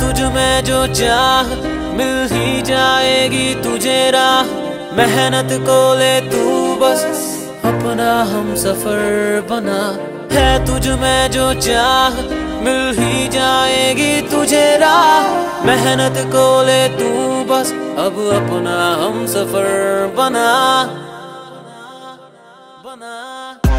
तुझ में जो चाह मिल ही जाएगी तुझे राह। मेहनत को ले तू बस अपना हम सफ़र बना। है तुझ में जो चाह मिल ही जाएगी तुझे राह। मेहनत को ले तू बस अब अपना हम सफ़र बना। बना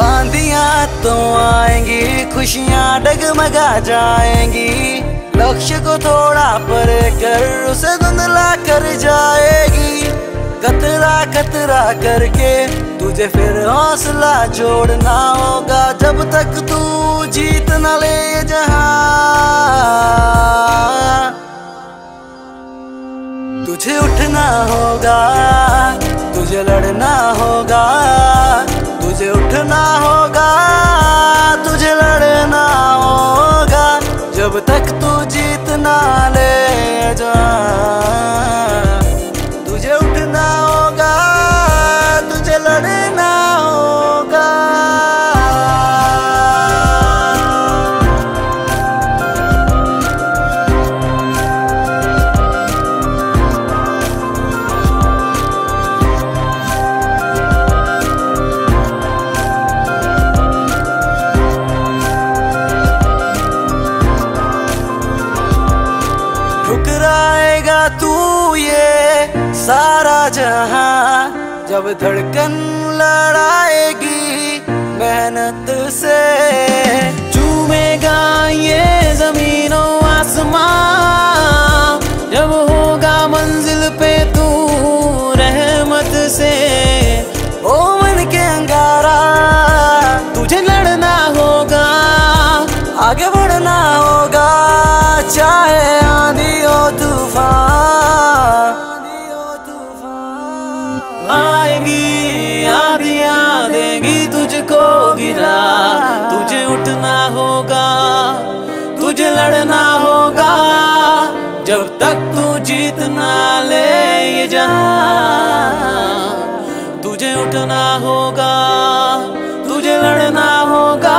आंधियाँ तो आएँगी, खुशियाँ डगमगा जाएँगी। लक्ष्य को थोड़ा पर कर उसे धुंधला कर जाएगी। कतरा कतरा करके तुझे फिर हौसला जोड़ना होगा, जब तक तू जीत न ले जहाँ। तुझे उठना होगा, तुझे लड़ना होगा उठना होगा तुझे लड़ना होगा। जब तक तू ये सारा जहाँ जब धड़कन लड़ाएगी मेहनत से। ना होगा, चाहे आंधी हो तूफ़ान। आएगी, आधिया देगी तुझको गिरा। तुझे उठना होगा, तुझे लड़ना होगा, जब तक तू जीतना ले ये जहाँ। तुझे उठना होगा, तुझे लड़ना होगा